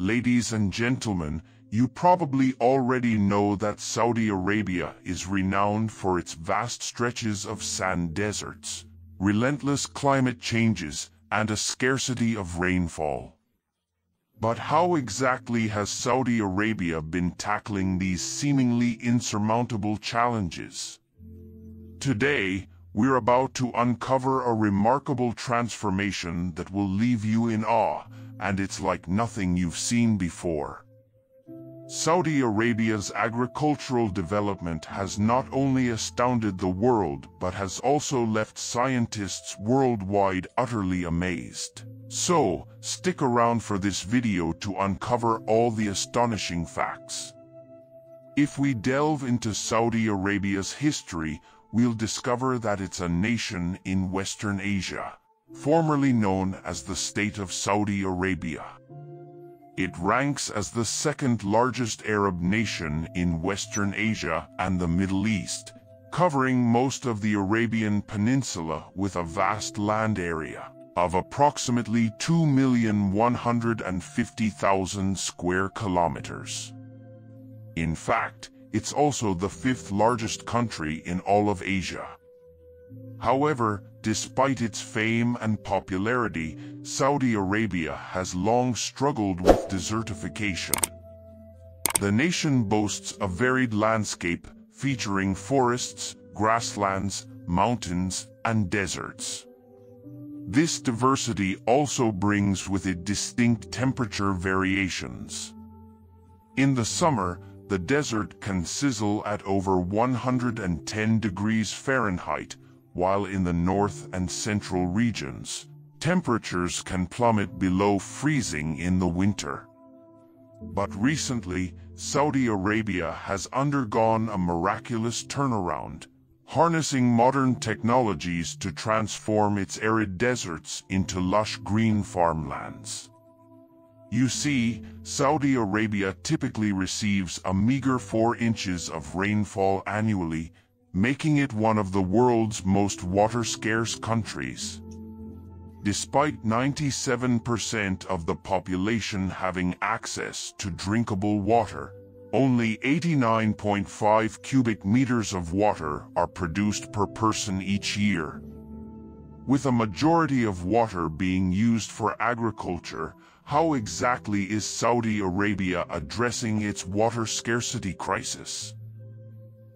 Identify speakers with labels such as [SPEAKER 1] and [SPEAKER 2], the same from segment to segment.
[SPEAKER 1] Ladies and gentlemen, you probably already know that Saudi Arabia is renowned for its vast stretches of sand deserts, relentless climate changes, and a scarcity of rainfall. But how exactly has Saudi Arabia been tackling these seemingly insurmountable challenges? Today, we're about to uncover a remarkable transformation that will leave you in awe, and it's like nothing you've seen before. Saudi Arabia's agricultural development has not only astounded the world but has also left scientists worldwide utterly amazed. So, stick around for this video to uncover all the astonishing facts. If we delve into Saudi Arabia's history, we'll discover that it's a nation in Western Asia, formerly known as the State of Saudi Arabia. It ranks as the second largest Arab nation in Western Asia and the Middle East, covering most of the Arabian Peninsula with a vast land area of approximately 2,150,000 square kilometers. In fact, it's also the fifth largest country in all of Asia. However, despite its fame and popularity, Saudi Arabia has long struggled with desertification. The nation boasts a varied landscape featuring forests, grasslands, mountains, and deserts. This diversity also brings with it distinct temperature variations. In the summer, the desert can sizzle at over 110 degrees Fahrenheit, while in the north and central regions, temperatures can plummet below freezing in the winter. But recently, Saudi Arabia has undergone a miraculous turnaround, harnessing modern technologies to transform its arid deserts into lush green farmlands. You see, Saudi Arabia typically receives a meager 4 inches of rainfall annually, making it one of the world's most water-scarce countries. Despite 97% of the population having access to drinkable water, only 89.5 cubic meters of water are produced per person each year. With a majority of water being used for agriculture, how exactly is Saudi Arabia addressing its water scarcity crisis?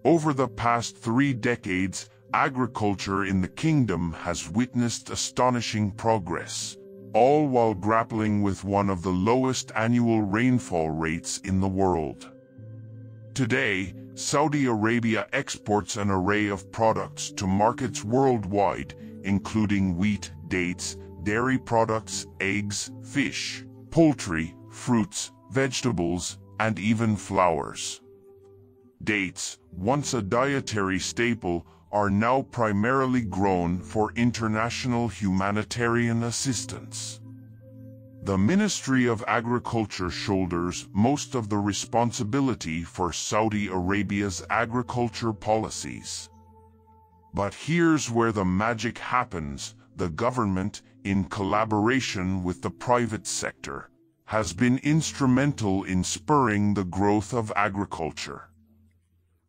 [SPEAKER 1] Over the past three decades, agriculture in the kingdom has witnessed astonishing progress, all while grappling with one of the lowest annual rainfall rates in the world. Today, Saudi Arabia exports an array of products to markets worldwide, including wheat, dates, dairy products, eggs, fish, poultry, fruits, vegetables, and even flowers. Dates, once a dietary staple, are now primarily grown for international humanitarian assistance. The Ministry of Agriculture shoulders most of the responsibility for Saudi Arabia's agriculture policies. But here's where the magic happens. The government, in collaboration with the private sector, has been instrumental in spurring the growth of agriculture.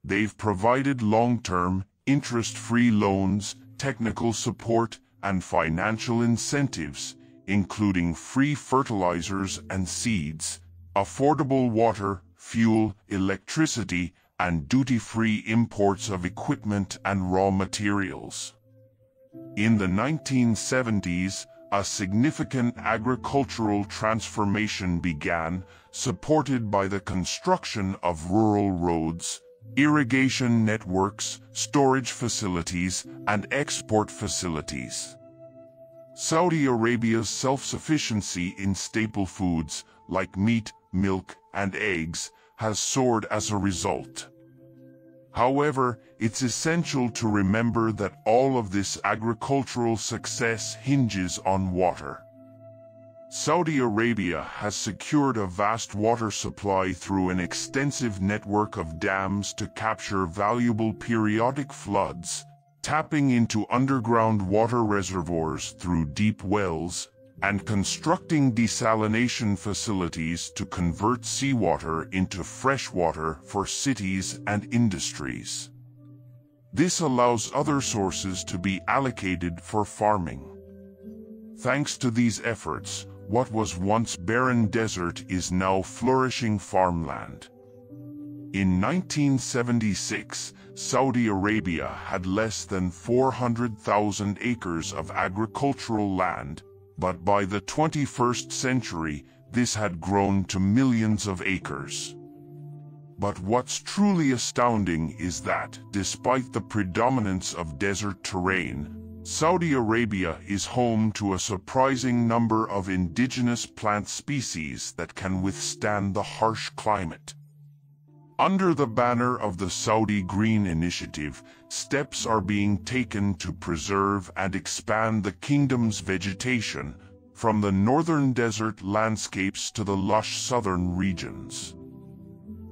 [SPEAKER 1] They've provided long-term, interest-free loans, technical support, and financial incentives including free fertilizers and seeds, affordable water, fuel, electricity, and duty-free imports of equipment and raw materials. In the 1970s, a significant agricultural transformation began, supported by the construction of rural roads, irrigation networks, storage facilities, and export facilities. Saudi Arabia's self-sufficiency in staple foods, like meat, milk, and eggs, has soared as a result. However, it's essential to remember that all of this agricultural success hinges on water. Saudi Arabia has secured a vast water supply through an extensive network of dams to capture valuable periodic floods, tapping into underground water reservoirs through deep wells, and constructing desalination facilities to convert seawater into fresh water for cities and industries. This allows other sources to be allocated for farming. Thanks to these efforts, what was once barren desert is now flourishing farmland. In 1976, Saudi Arabia had less than 400,000 acres of agricultural land, but by the 21st century, this had grown to millions of acres. But what's truly astounding is that, despite the predominance of desert terrain, Saudi Arabia is home to a surprising number of indigenous plant species that can withstand the harsh climate. Under the banner of the Saudi Green Initiative, steps are being taken to preserve and expand the kingdom's vegetation, from the northern desert landscapes to the lush southern regions.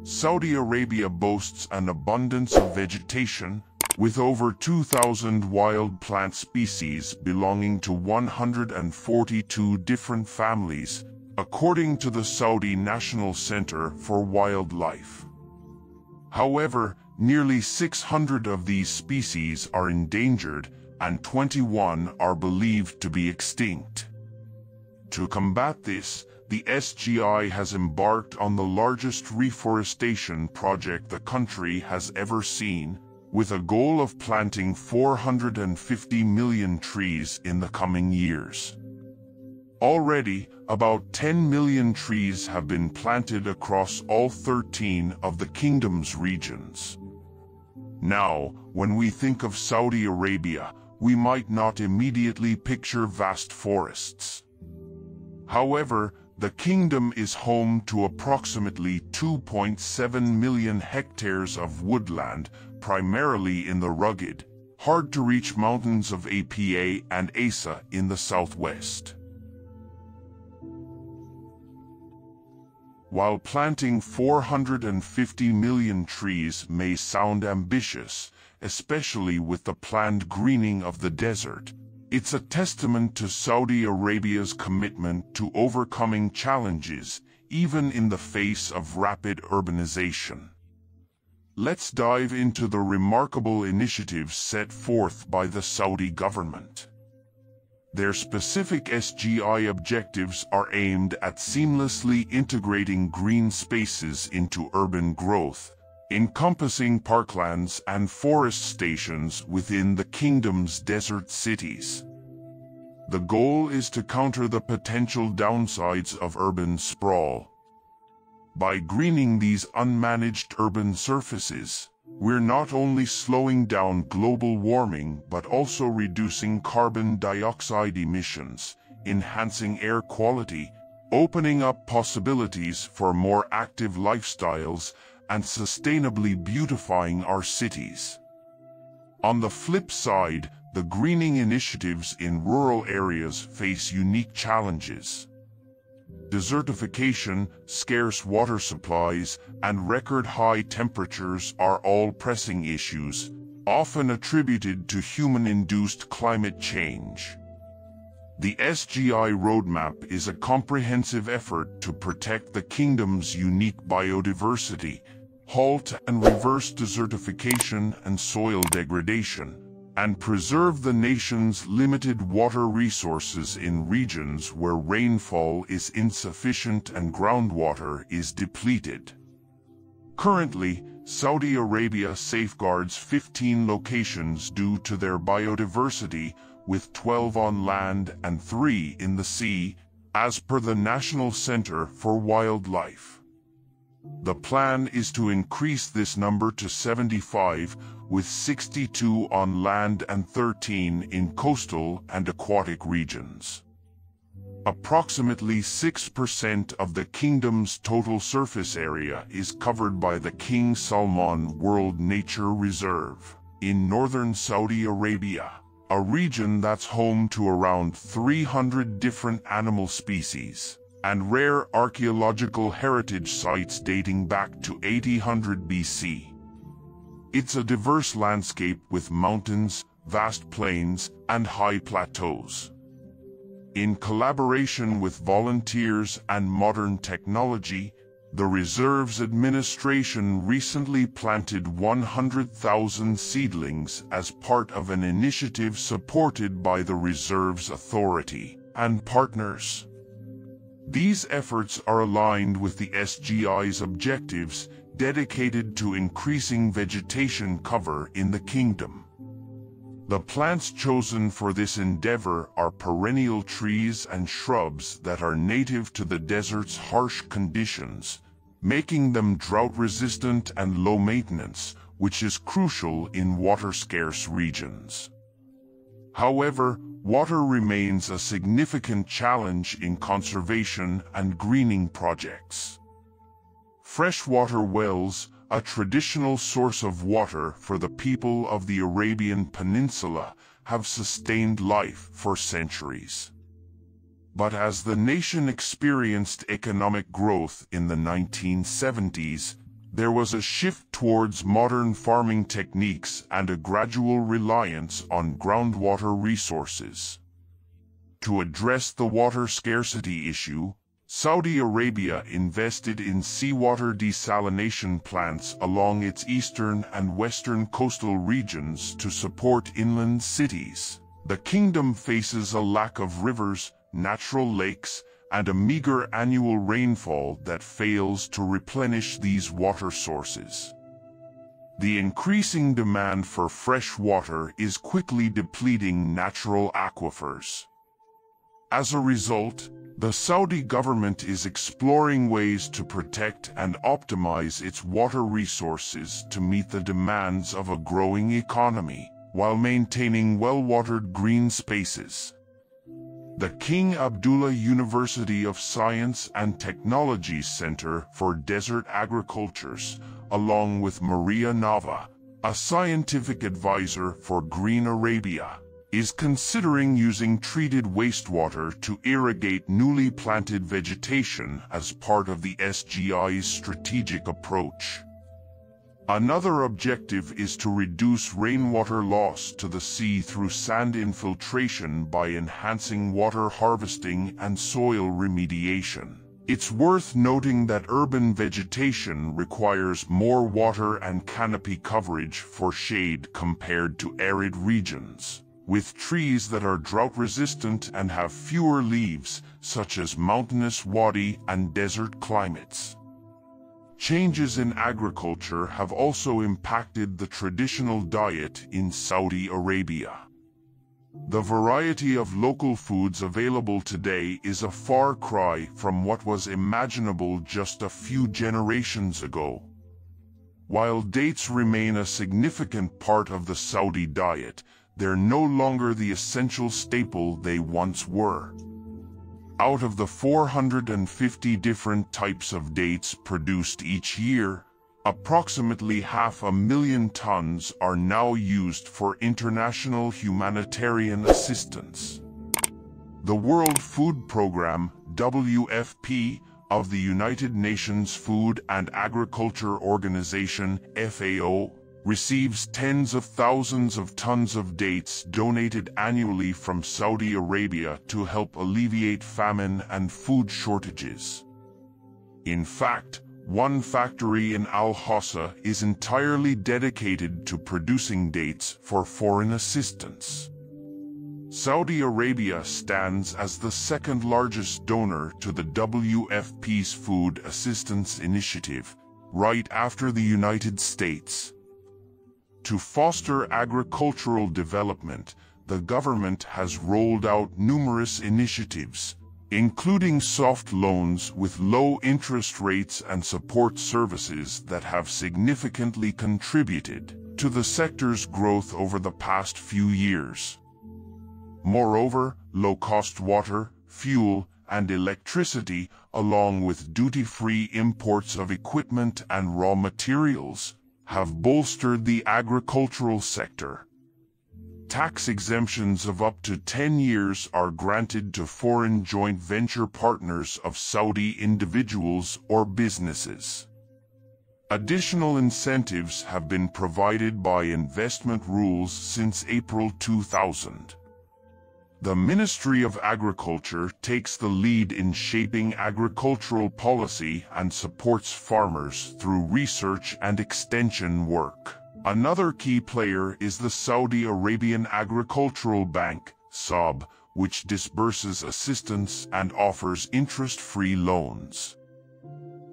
[SPEAKER 1] Saudi Arabia boasts an abundance of vegetation, with over 2,000 wild plant species belonging to 142 different families, according to the Saudi National Center for Wildlife. However, nearly 600 of these species are endangered and 21 are believed to be extinct. To combat this, the SGI has embarked on the largest reforestation project the country has ever seen, with a goal of planting 450 million trees in the coming years. Already, about 10 million trees have been planted across all 13 of the kingdom's regions. Now, when we think of Saudi Arabia, we might not immediately picture vast forests. However, the kingdom is home to approximately 2.7 million hectares of woodland primarily in the rugged, hard-to-reach mountains of APA and Asir in the southwest. While planting 450 million trees may sound ambitious, especially with the planned greening of the desert, it's a testament to Saudi Arabia's commitment to overcoming challenges, even in the face of rapid urbanization. Let's dive into the remarkable initiatives set forth by the Saudi government. Their specific SGI objectives are aimed at seamlessly integrating green spaces into urban growth, encompassing parklands and forest stations within the kingdom's desert cities. The goal is to counter the potential downsides of urban sprawl, by greening these unmanaged urban surfaces, we're not only slowing down global warming but also reducing carbon dioxide emissions, enhancing air quality, opening up possibilities for more active lifestyles, and sustainably beautifying our cities. On the flip side, the greening initiatives in rural areas face unique challenges desertification, scarce water supplies, and record-high temperatures are all pressing issues, often attributed to human-induced climate change. The SGI roadmap is a comprehensive effort to protect the kingdom's unique biodiversity, halt and reverse desertification and soil degradation, and preserve the nation's limited water resources in regions where rainfall is insufficient and groundwater is depleted. Currently, Saudi Arabia safeguards 15 locations due to their biodiversity, with 12 on land and 3 in the sea, as per the National Center for Wildlife. The plan is to increase this number to 75, with 62 on land and 13 in coastal and aquatic regions. Approximately 6% of the kingdom's total surface area is covered by the King Salman World Nature Reserve in northern Saudi Arabia, a region that's home to around 300 different animal species and rare archaeological heritage sites dating back to 800 BC. It's a diverse landscape with mountains, vast plains, and high plateaus. In collaboration with volunteers and modern technology, the Reserves Administration recently planted 100,000 seedlings as part of an initiative supported by the Reserves Authority and partners. These efforts are aligned with the SGI's objectives dedicated to increasing vegetation cover in the kingdom. The plants chosen for this endeavor are perennial trees and shrubs that are native to the desert's harsh conditions, making them drought-resistant and low-maintenance, which is crucial in water-scarce regions. However, water remains a significant challenge in conservation and greening projects. Freshwater wells, a traditional source of water for the people of the Arabian Peninsula, have sustained life for centuries. But as the nation experienced economic growth in the 1970s, there was a shift towards modern farming techniques and a gradual reliance on groundwater resources. To address the water scarcity issue, Saudi Arabia invested in seawater desalination plants along its eastern and western coastal regions to support inland cities. The kingdom faces a lack of rivers, natural lakes, and a meager annual rainfall that fails to replenish these water sources. The increasing demand for fresh water is quickly depleting natural aquifers. As a result, the Saudi government is exploring ways to protect and optimize its water resources to meet the demands of a growing economy, while maintaining well-watered green spaces. The King Abdullah University of Science and Technology Center for Desert Agricultures, along with Maria Nava, a scientific advisor for Green Arabia, is considering using treated wastewater to irrigate newly planted vegetation as part of the SGI's strategic approach. Another objective is to reduce rainwater loss to the sea through sand infiltration by enhancing water harvesting and soil remediation. It's worth noting that urban vegetation requires more water and canopy coverage for shade compared to arid regions with trees that are drought-resistant and have fewer leaves, such as mountainous wadi and desert climates. Changes in agriculture have also impacted the traditional diet in Saudi Arabia. The variety of local foods available today is a far cry from what was imaginable just a few generations ago. While dates remain a significant part of the Saudi diet, they're no longer the essential staple they once were. Out of the 450 different types of dates produced each year, approximately half a million tons are now used for international humanitarian assistance. The World Food Programme, WFP, of the United Nations Food and Agriculture Organization, FAO, receives tens of thousands of tons of dates donated annually from Saudi Arabia to help alleviate famine and food shortages. In fact, one factory in Al-Hassa is entirely dedicated to producing dates for foreign assistance. Saudi Arabia stands as the second largest donor to the WFP's Food Assistance Initiative, right after the United States. To foster agricultural development, the government has rolled out numerous initiatives, including soft loans with low interest rates and support services that have significantly contributed to the sector's growth over the past few years. Moreover, low-cost water, fuel, and electricity, along with duty-free imports of equipment and raw materials, have bolstered the agricultural sector. Tax exemptions of up to 10 years are granted to foreign joint venture partners of Saudi individuals or businesses. Additional incentives have been provided by investment rules since April 2000. The Ministry of Agriculture takes the lead in shaping agricultural policy and supports farmers through research and extension work. Another key player is the Saudi Arabian Agricultural Bank, SAB, which disburses assistance and offers interest-free loans.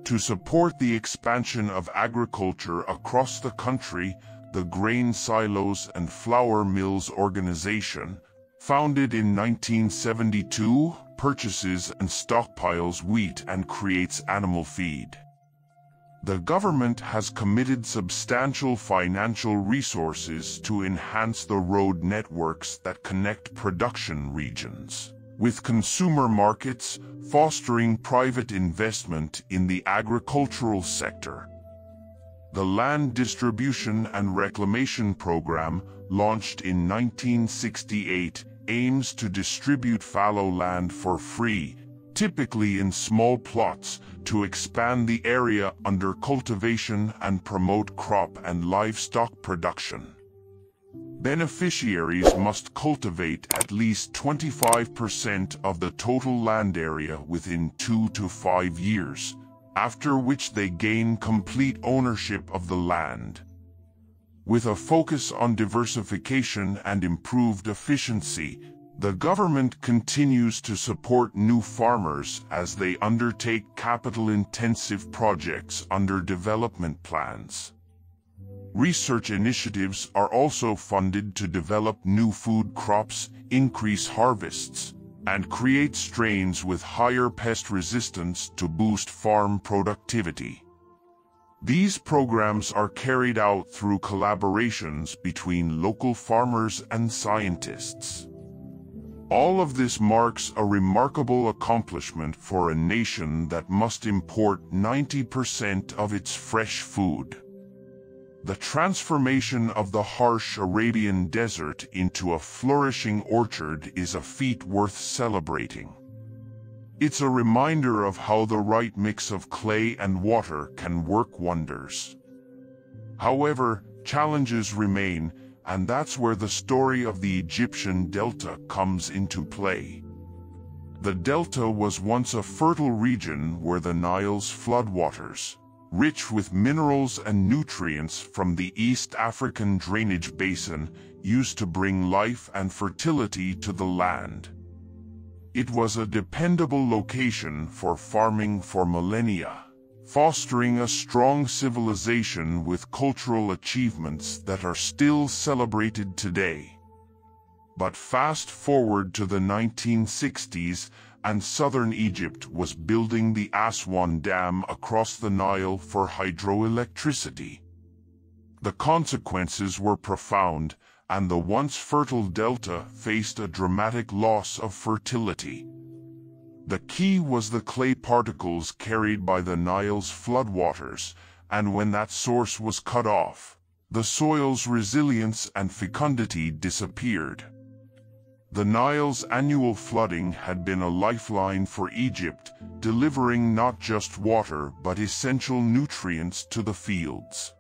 [SPEAKER 1] To support the expansion of agriculture across the country, the Grain Silos and Flour Mills Organization, founded in 1972, purchases and stockpiles wheat and creates animal feed. The government has committed substantial financial resources to enhance the road networks that connect production regions, with consumer markets fostering private investment in the agricultural sector. The Land Distribution and Reclamation Program, launched in 1968, aims to distribute fallow land for free typically in small plots, to expand the area under cultivation and promote crop and livestock production. Beneficiaries must cultivate at least 25% of the total land area within two to five years, after which they gain complete ownership of the land. With a focus on diversification and improved efficiency, the government continues to support new farmers as they undertake capital-intensive projects under development plans. Research initiatives are also funded to develop new food crops, increase harvests, and create strains with higher pest resistance to boost farm productivity. These programs are carried out through collaborations between local farmers and scientists. All of this marks a remarkable accomplishment for a nation that must import 90% of its fresh food. The transformation of the harsh Arabian desert into a flourishing orchard is a feat worth celebrating. It's a reminder of how the right mix of clay and water can work wonders. However, challenges remain, and that's where the story of the Egyptian delta comes into play. The delta was once a fertile region where the Nile's floodwaters, rich with minerals and nutrients from the East African drainage basin, used to bring life and fertility to the land. It was a dependable location for farming for millennia fostering a strong civilization with cultural achievements that are still celebrated today. But fast forward to the 1960s and southern Egypt was building the Aswan Dam across the Nile for hydroelectricity. The consequences were profound, and the once fertile delta faced a dramatic loss of fertility. The key was the clay particles carried by the Nile's floodwaters, and when that source was cut off, the soil's resilience and fecundity disappeared. The Nile's annual flooding had been a lifeline for Egypt, delivering not just water but essential nutrients to the fields.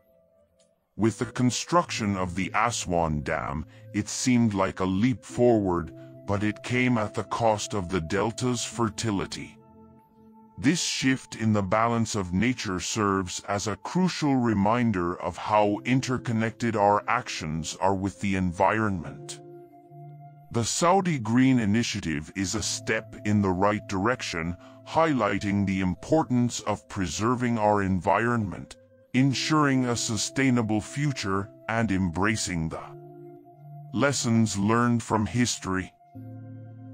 [SPEAKER 1] With the construction of the Aswan Dam, it seemed like a leap forward, but it came at the cost of the delta's fertility. This shift in the balance of nature serves as a crucial reminder of how interconnected our actions are with the environment. The Saudi Green Initiative is a step in the right direction, highlighting the importance of preserving our environment, ensuring a sustainable future, and embracing the lessons learned from history.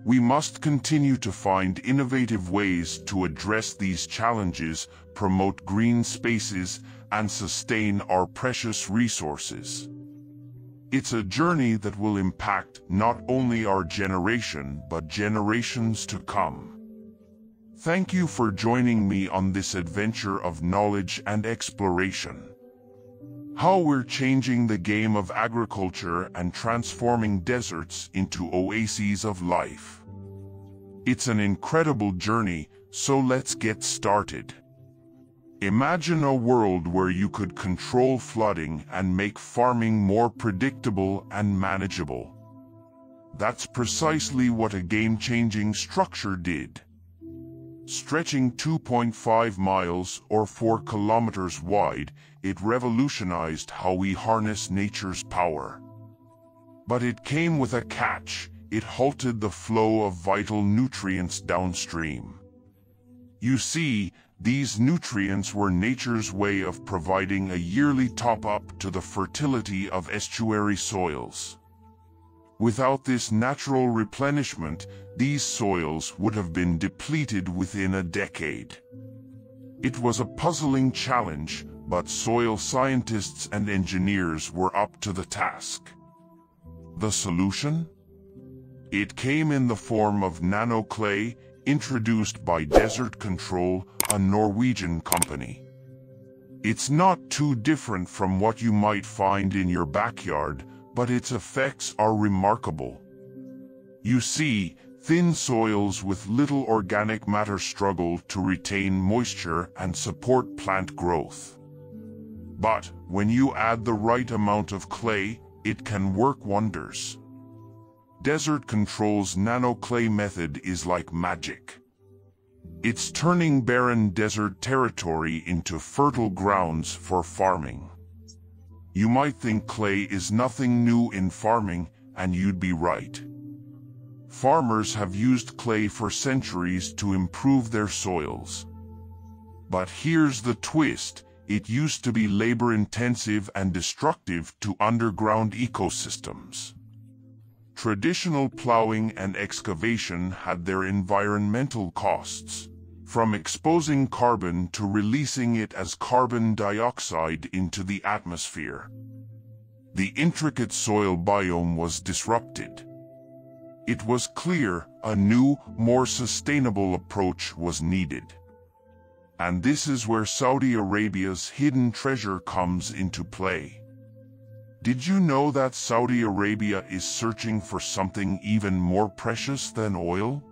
[SPEAKER 1] We must continue to find innovative ways to address these challenges, promote green spaces, and sustain our precious resources. It's a journey that will impact not only our generation but generations to come. Thank you for joining me on this adventure of knowledge and exploration. How we're changing the game of agriculture and transforming deserts into oases of life. It's an incredible journey, so let's get started. Imagine a world where you could control flooding and make farming more predictable and manageable. that's precisely what a game-changing structure did. Stretching 2.5 miles or 4 kilometers wide, it revolutionized how we harness nature's power. But it came with a catch. It halted the flow of vital nutrients downstream. You see, these nutrients were nature's way of providing a yearly top-up to the fertility of estuary soils. Without this natural replenishment, these soils would have been depleted within a decade. It was a puzzling challenge, but soil scientists and engineers were up to the task. The solution? It came in the form of nanoclay, introduced by Desert Control, a Norwegian company. It's not too different from what you might find in your backyard, but its effects are remarkable. You see, thin soils with little organic matter struggle to retain moisture and support plant growth. But when you add the right amount of clay, it can work wonders. Desert Control's nanoclay method is like magic. It's turning barren desert territory into fertile grounds for farming. You might think clay is nothing new in farming, and you'd be right. Farmers have used clay for centuries to improve their soils. But here's the twist, it used to be labor-intensive and destructive to underground ecosystems. Traditional plowing and excavation had their environmental costs, from exposing carbon to releasing it as carbon dioxide into the atmosphere. The intricate soil biome was disrupted. It was clear a new, more sustainable approach was needed. And this is where Saudi Arabia's hidden treasure comes into play. Did you know that Saudi Arabia is searching for something even more precious than oil?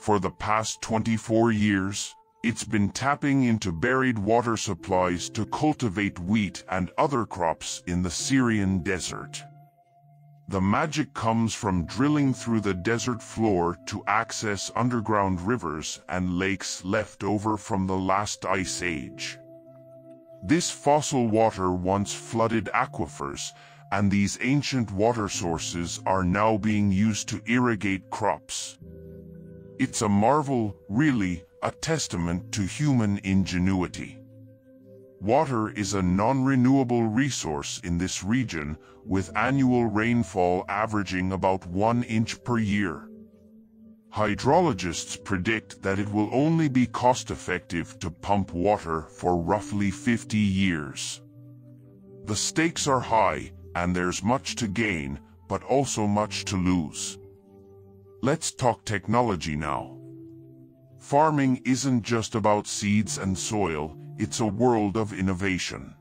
[SPEAKER 1] For the past 24 years, it's been tapping into buried water supplies to cultivate wheat and other crops in the Syrian desert. The magic comes from drilling through the desert floor to access underground rivers and lakes left over from the last ice age. This fossil water once flooded aquifers, and these ancient water sources are now being used to irrigate crops. It's a marvel, really, a testament to human ingenuity. Water is a non-renewable resource in this region, with annual rainfall averaging about one inch per year. Hydrologists predict that it will only be cost-effective to pump water for roughly 50 years. The stakes are high, and there's much to gain, but also much to lose. Let's talk technology now. Farming isn't just about seeds and soil, it's a world of innovation.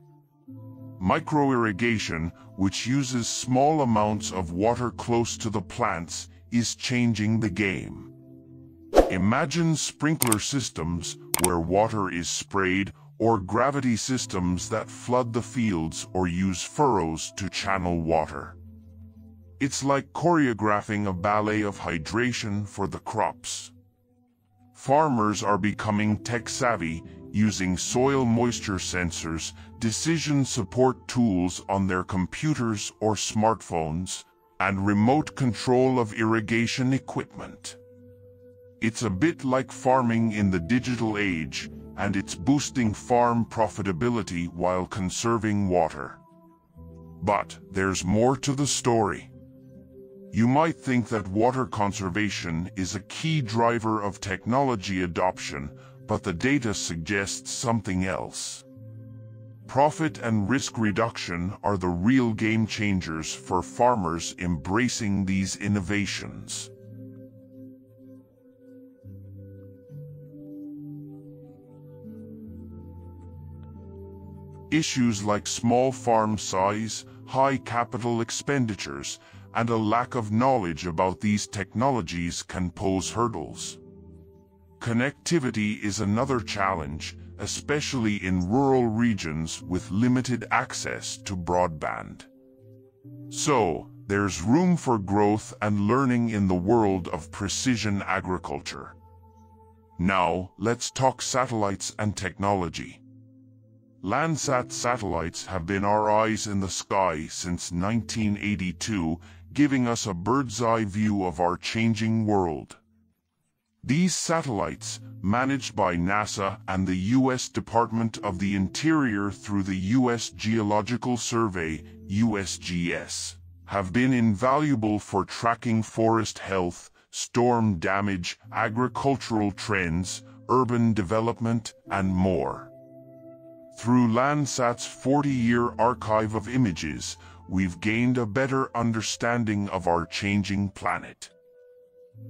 [SPEAKER 1] Microirrigation, which uses small amounts of water close to the plants, is changing the game. Imagine sprinkler systems where water is sprayed or gravity systems that flood the fields or use furrows to channel water. It's like choreographing a ballet of hydration for the crops. Farmers are becoming tech-savvy, using soil moisture sensors, decision support tools on their computers or smartphones, and remote control of irrigation equipment. It's a bit like farming in the digital age, and it's boosting farm profitability while conserving water. But there's more to the story. You might think that water conservation is a key driver of technology adoption, but the data suggests something else. Profit and risk reduction are the real game changers for farmers embracing these innovations. Issues like small farm size, high capital expenditures, and a lack of knowledge about these technologies can pose hurdles. Connectivity is another challenge, especially in rural regions with limited access to broadband. So, there's room for growth and learning in the world of precision agriculture. Now, let's talk satellites and technology. Landsat satellites have been our eyes in the sky since 1982, giving us a bird's-eye view of our changing world. These satellites, managed by NASA and the U.S. Department of the Interior through the U.S. Geological Survey, USGS, have been invaluable for tracking forest health, storm damage, agricultural trends, urban development, and more. Through Landsat's 40-year archive of images, we've gained a better understanding of our changing planet.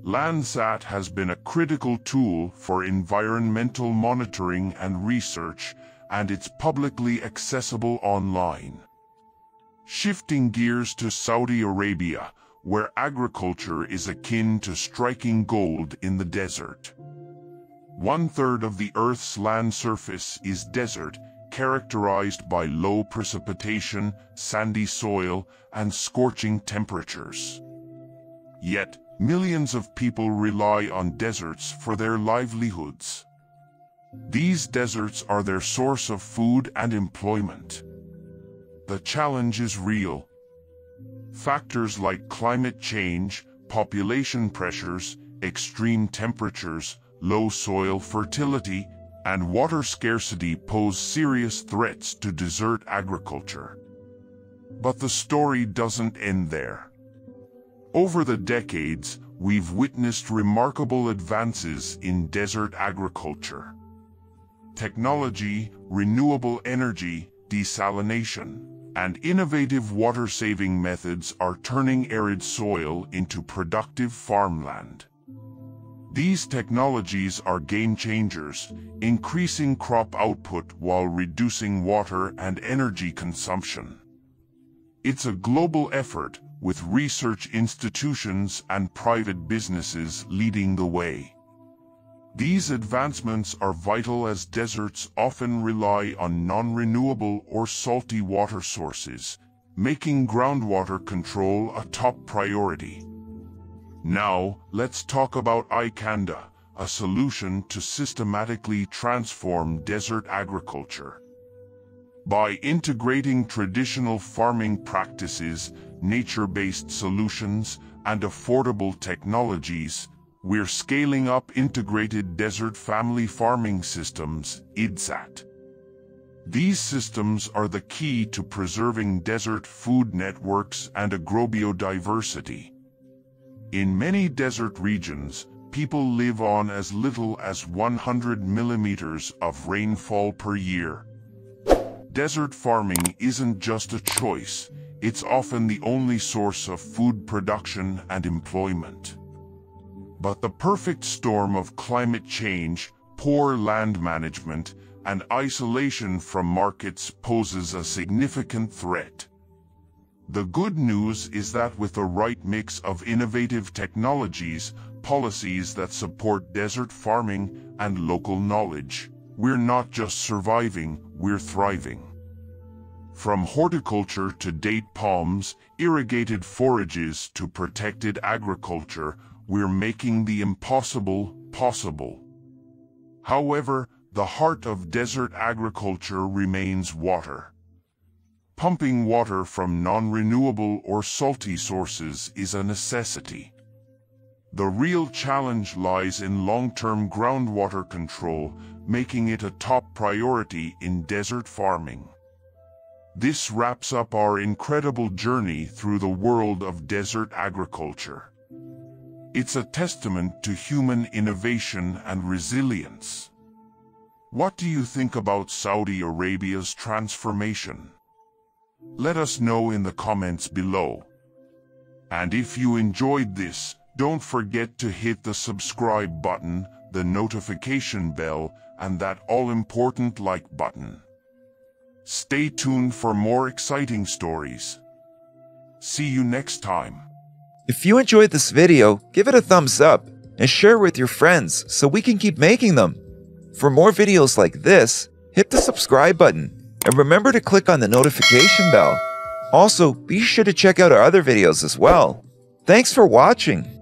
[SPEAKER 1] Landsat has been a critical tool for environmental monitoring and research, and it's publicly accessible online. Shifting gears to Saudi Arabia, where agriculture is akin to striking gold in the desert. One-third of the Earth's land surface is desert, characterized by low precipitation, sandy soil, and scorching temperatures. Yet, millions of people rely on deserts for their livelihoods. These deserts are their source of food and employment. The challenge is real. Factors like climate change, population pressures, extreme temperatures, low soil fertility, and water scarcity pose serious threats to desert agriculture. But the story doesn't end there. Over the decades, we've witnessed remarkable advances in desert agriculture. Technology, renewable energy, desalination, and innovative water-saving methods are turning arid soil into productive farmland. These technologies are game changers, increasing crop output while reducing water and energy consumption. It's a global effort, with research institutions and private businesses leading the way. These advancements are vital as deserts often rely on non-renewable or salty water sources, making groundwater control a top priority. Now, let's talk about ICARDA, a solution to systematically transform desert agriculture. By integrating traditional farming practices, nature-based solutions, and affordable technologies, we're scaling up integrated desert family farming systems, IDSAT. These systems are the key to preserving desert food networks and agrobiodiversity. In many desert regions, people live on as little as 100 millimeters of rainfall per year. Desert farming isn't just a choice, it's often the only source of food production and employment. But the perfect storm of climate change, poor land management, and isolation from markets poses a significant threat. The good news is that with the right mix of innovative technologies, policies that support desert farming, and local knowledge, we're not just surviving, we're thriving. From horticulture to date palms, irrigated forages to protected agriculture, we're making the impossible possible. However, the heart of desert agriculture remains water. Pumping water from non-renewable or salty sources is a necessity. The real challenge lies in long-term groundwater control, making it a top priority in desert farming. This wraps up our incredible journey through the world of desert agriculture. It's a testament to human innovation and resilience. What do you think about Saudi Arabia's transformation? Let us know in the comments below. And if you enjoyed this, don't forget to hit the subscribe button, the notification bell, and that all-important like button. Stay tuned for more exciting stories. See you next time.
[SPEAKER 2] If you enjoyed this video, give it a thumbs up and share with your friends so we can keep making them. For more videos like this, hit the subscribe button and remember to click on the notification bell. Also, be sure to check out our other videos as well. Thanks for watching.